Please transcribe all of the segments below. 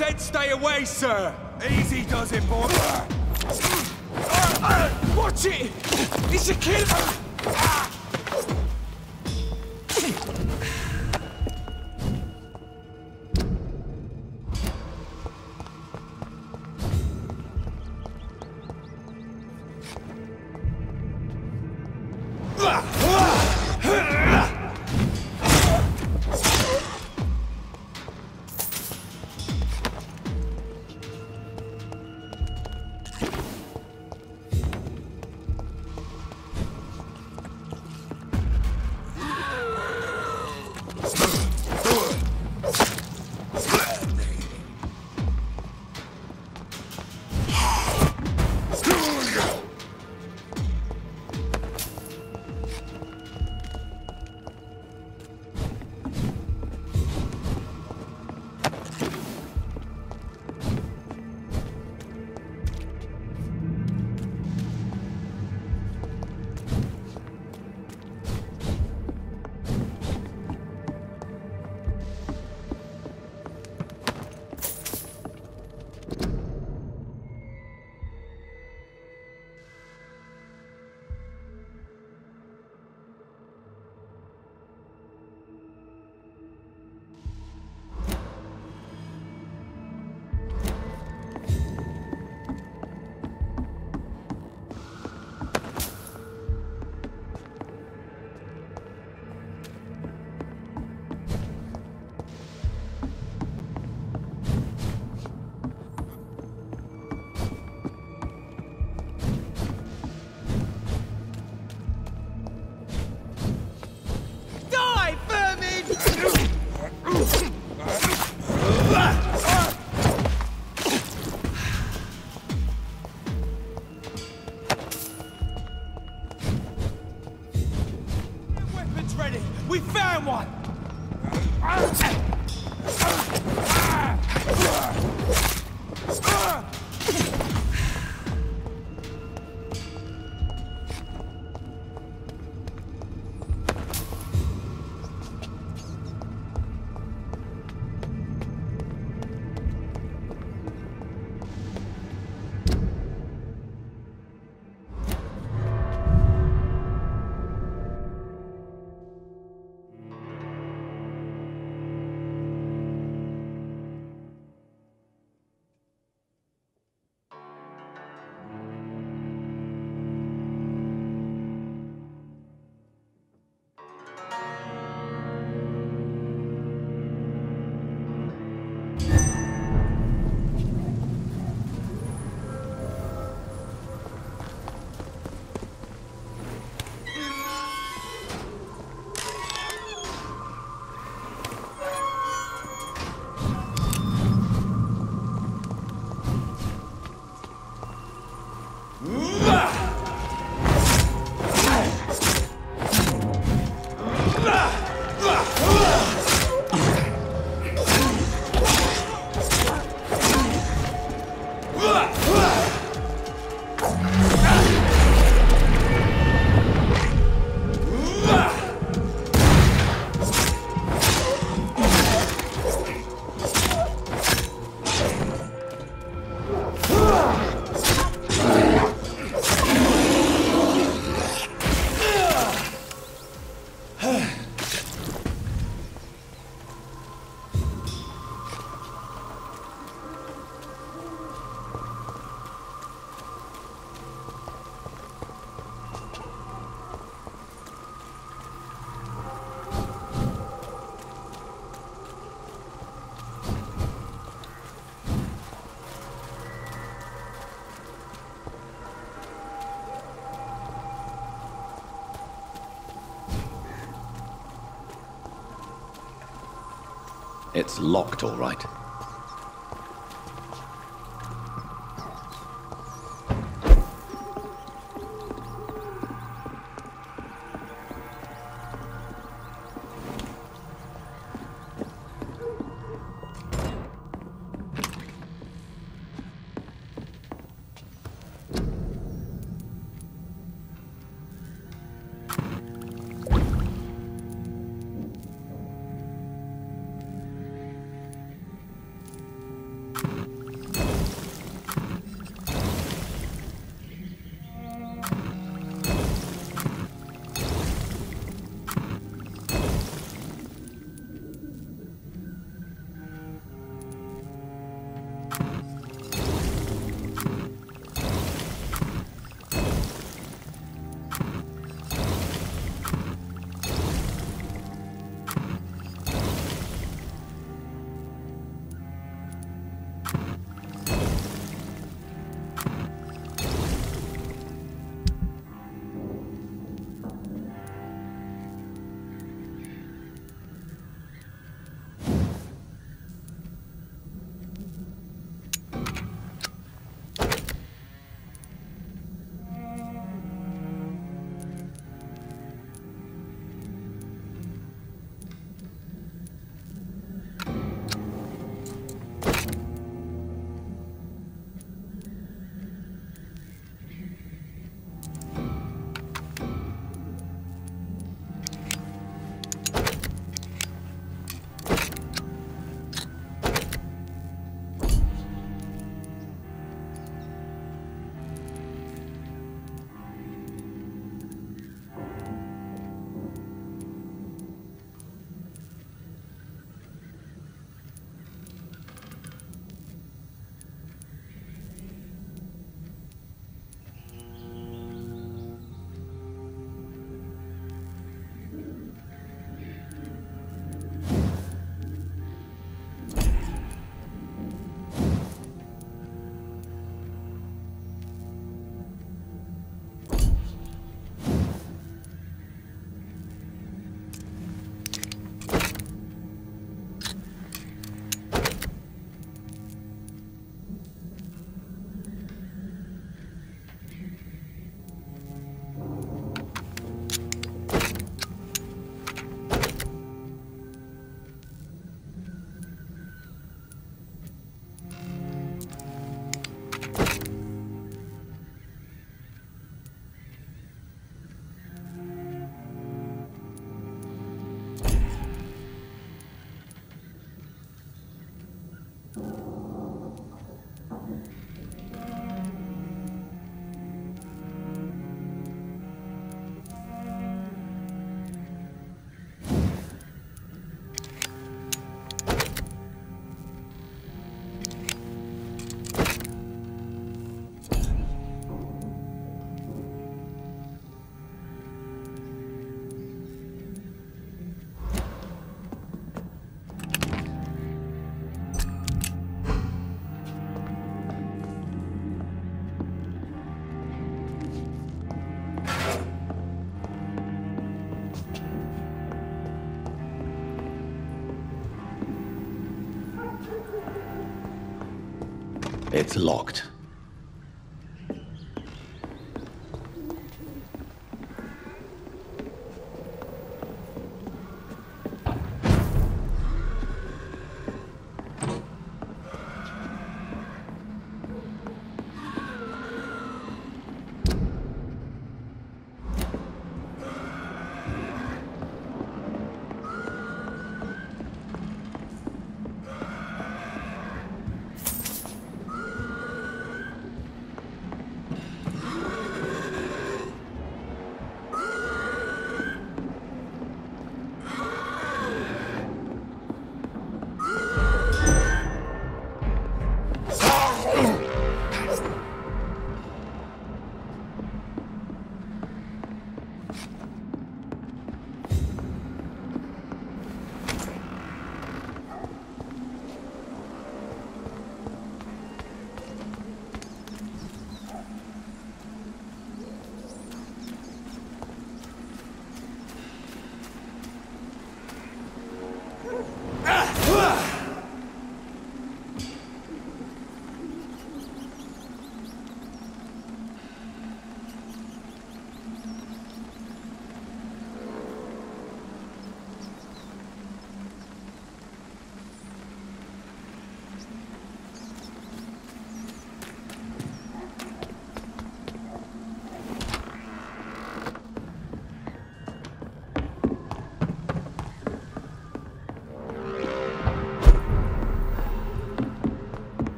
said stay away, sir! Easy does it, boy! Watch it! It's a killer! It's locked, all right. It's locked.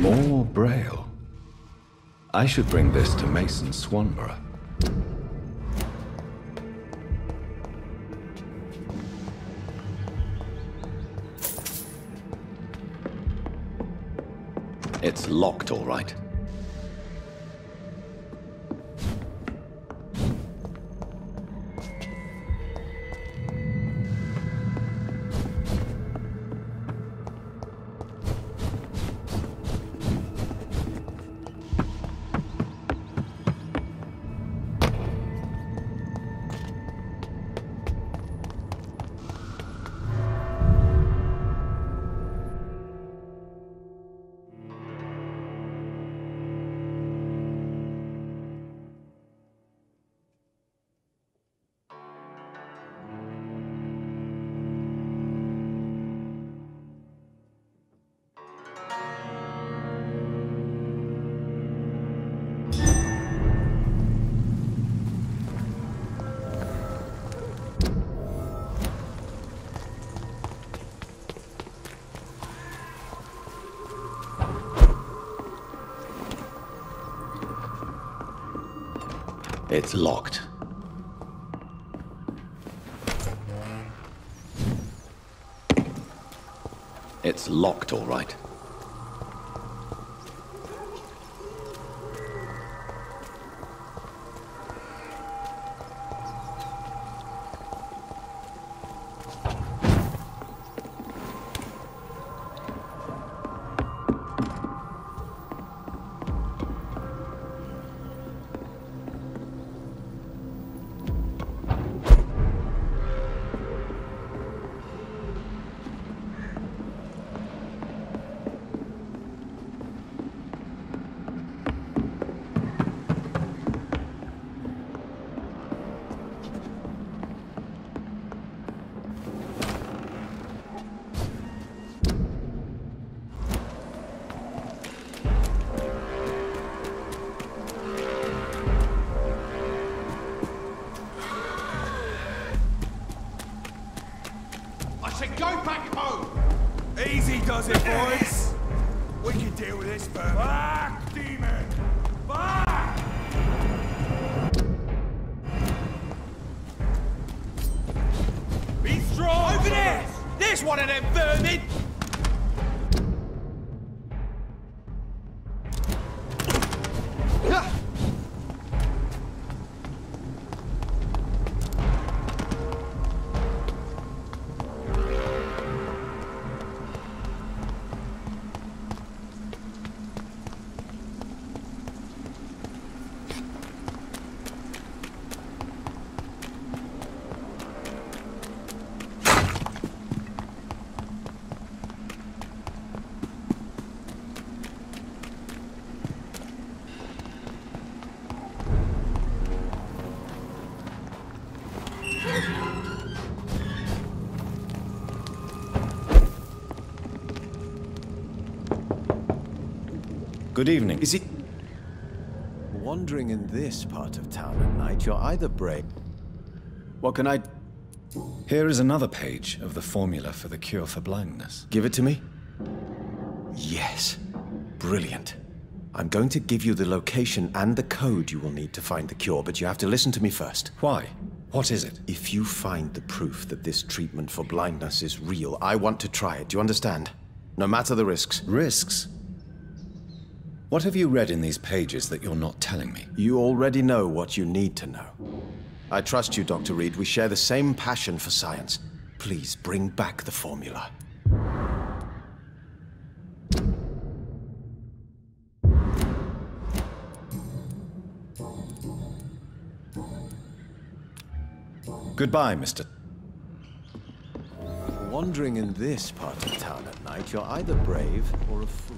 More Braille. I should bring this to Mason Swanborough. It's locked, all right. It's locked. It's locked, all right. Good evening. Is it... Wandering in this part of town at night, you're either brave... What can I... Here is another page of the formula for the cure for blindness. Give it to me? Yes. Brilliant. I'm going to give you the location and the code you will need to find the cure, but you have to listen to me first. Why? What is it? If you find the proof that this treatment for blindness is real, I want to try it. Do you understand? No matter the risks. Risks? What have you read in these pages that you're not telling me? You already know what you need to know. I trust you, Dr. Reid. We share the same passion for science. Please bring back the formula. Goodbye, Mr. Wandering in this part of town at night, you're either brave or a fool.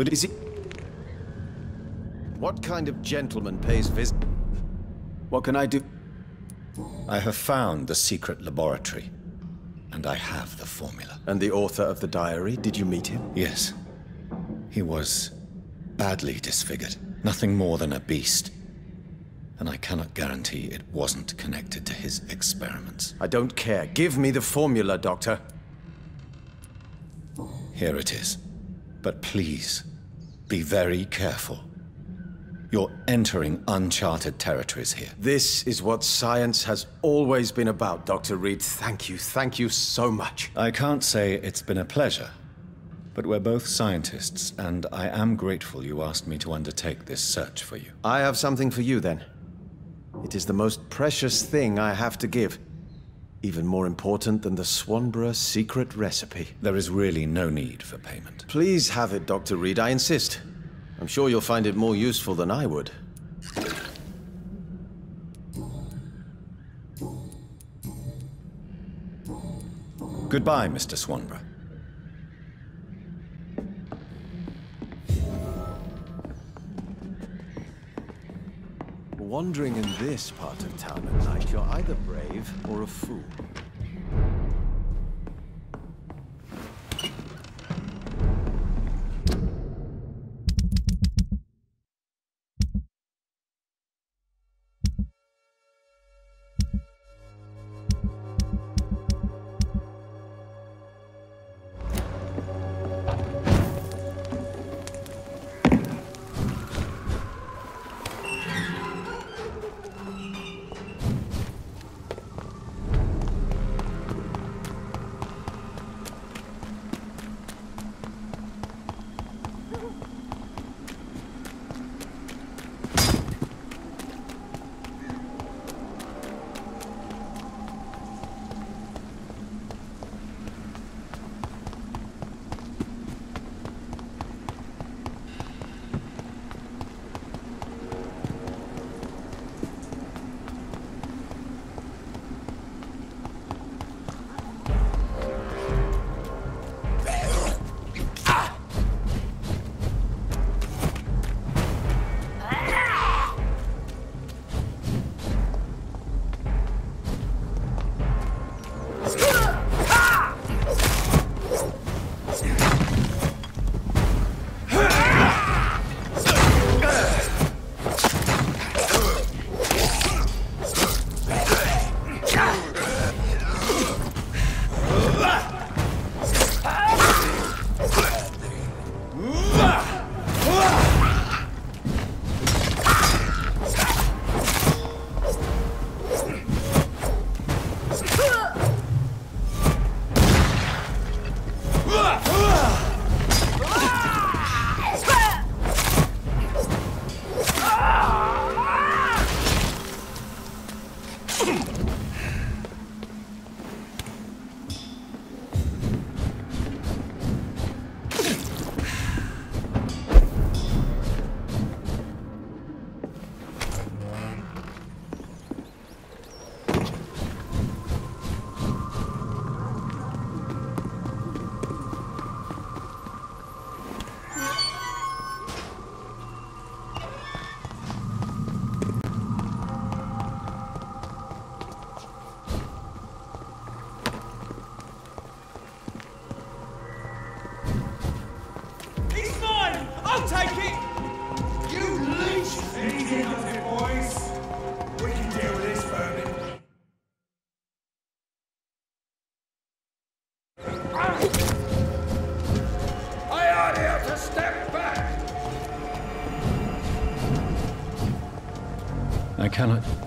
Good is he? What kind of gentleman pays visit? What can I do? I have found the secret laboratory, and I have the formula. And the author of the diary, did you meet him? Yes. He was badly disfigured. Nothing more than a beast. And I cannot guarantee it wasn't connected to his experiments. I don't care. Give me the formula, Doctor. Here it is. But please, be very careful. You're entering uncharted territories here. This is what science has always been about, Dr. Reid. Thank you, thank you so much. I can't say it's been a pleasure, but we're both scientists, and I am grateful you asked me to undertake this search for you. I have something for you, then. It is the most precious thing I have to give. Even more important than the Swanborough secret recipe. There is really no need for payment. Please have it, Dr. Reid. I insist. I'm sure you'll find it more useful than I would. Goodbye, Mr. Swanborough. Wandering in this part of town at night, you're either brave or a fool.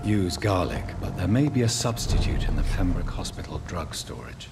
Use garlic, but there may be a substitute in the Pembroke Hospital drug storage.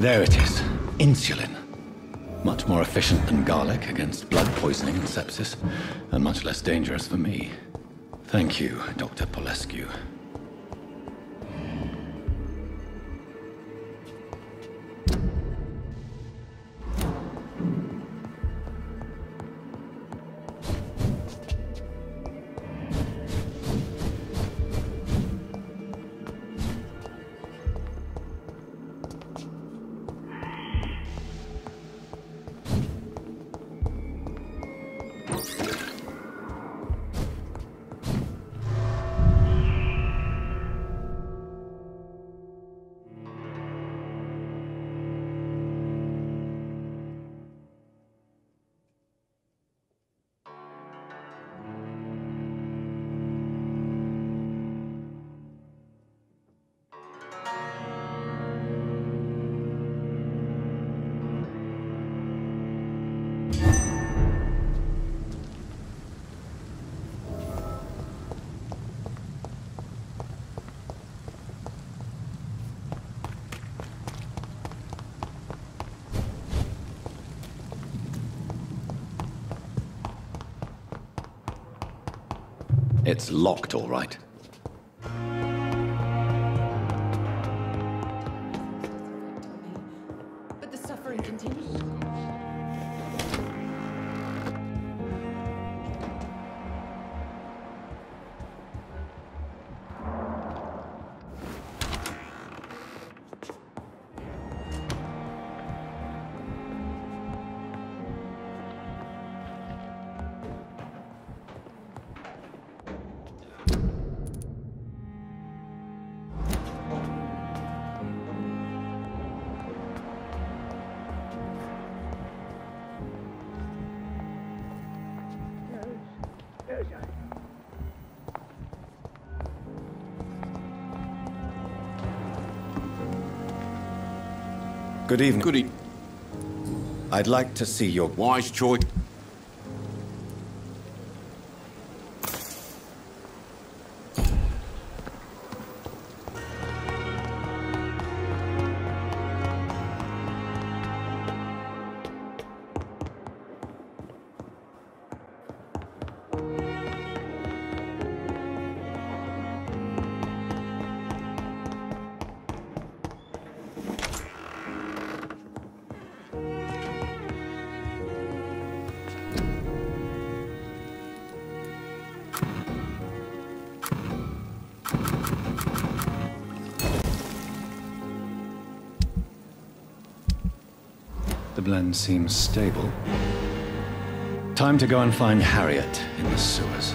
There it is. Insulin. Much more efficient than garlic against blood poisoning and sepsis, and much less dangerous for me. Thank you, Dr. Polescu. It's locked, all right. Good evening. Good evening. I'd like to see your... Wise choice. Seems stable. Time to go and find Harriet in the sewers.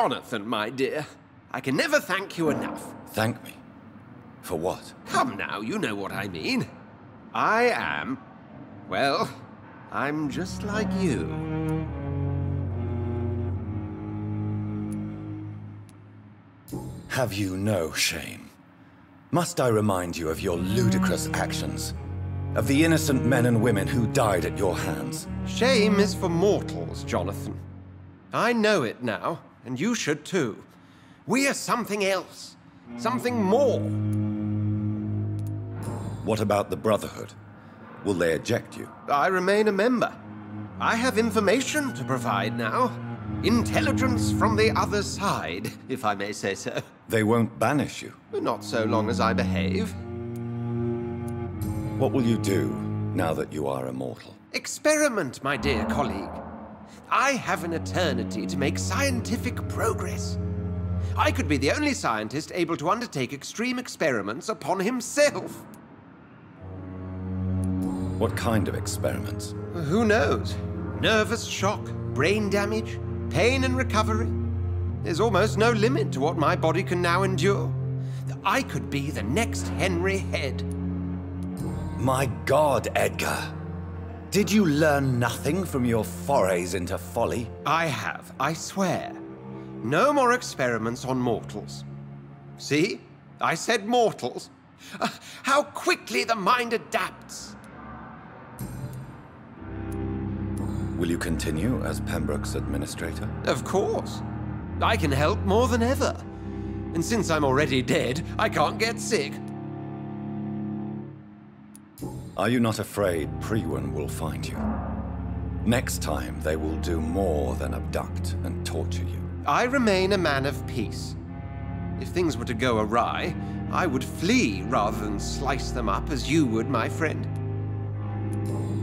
Jonathan, my dear. I can never thank you enough. Thank me. For what? Come now, you know what I mean. I am. Well, I'm just like you. Have you no shame? Must I remind you of your ludicrous actions? Of the innocent men and women who died at your hands? Shame is for mortals, Jonathan. I know it now, and you should too. We are something else. Something more. What about the Brotherhood? Will they eject you? I remain a member. I have information to provide now. Intelligence from the other side, if I may say so. They won't banish you. Not so long as I behave. What will you do now that you are immortal? Experiment, my dear colleague. I have an eternity to make scientific progress. I could be the only scientist able to undertake extreme experiments upon himself. What kind of experiments? Who knows? Nervous shock, brain damage, pain and recovery. There's almost no limit to what my body can now endure. I could be the next Henry Head. My God, Edgar. Did you learn nothing from your forays into folly? I have, I swear. No more experiments on mortals. See? I said mortals. Uh, how quickly the mind adapts. Will you continue as Pembroke's administrator? Of course. I can help more than ever. And since I'm already dead, I can't get sick. Are you not afraid Priwen will find you? Next time, they will do more than abduct and torture you. I remain a man of peace. If things were to go awry, I would flee rather than slice them up as you would, my friend.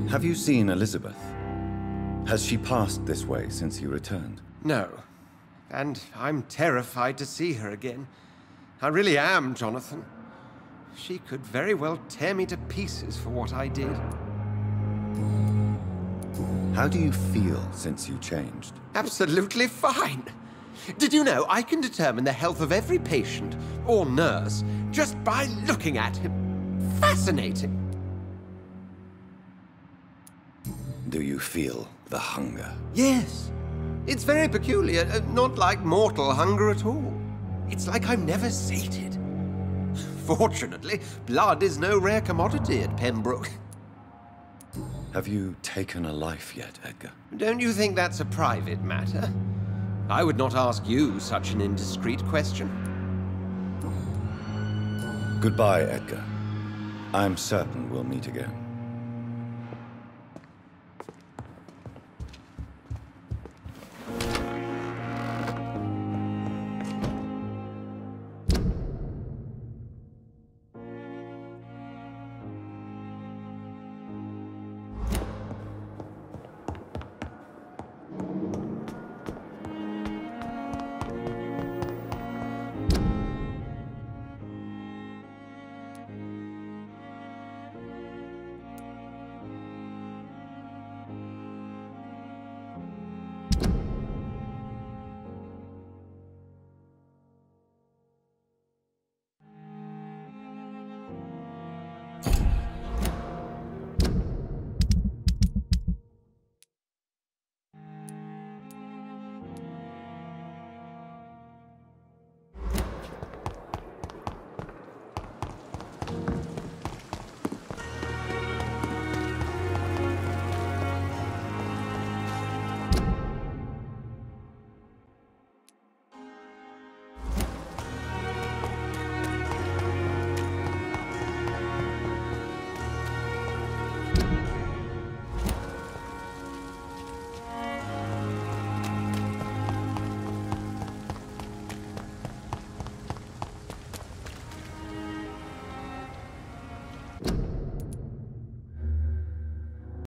Have you seen Elizabeth? Has she passed this way since you returned? No. And I'm terrified to see her again. I really am, Jonathan. She could very well tear me to pieces for what I did. How do you feel since you changed? Absolutely fine. Did you know I can determine the health of every patient or nurse just by looking at him? Fascinating. Do you feel the hunger? Yes. It's very peculiar, uh, not like mortal hunger at all. It's like I'm never sated. Fortunately, blood is no rare commodity at Pembroke. Have you taken a life yet, Edgar? Don't you think that's a private matter? I would not ask you such an indiscreet question. Goodbye, Edgar. I'm certain we'll meet again.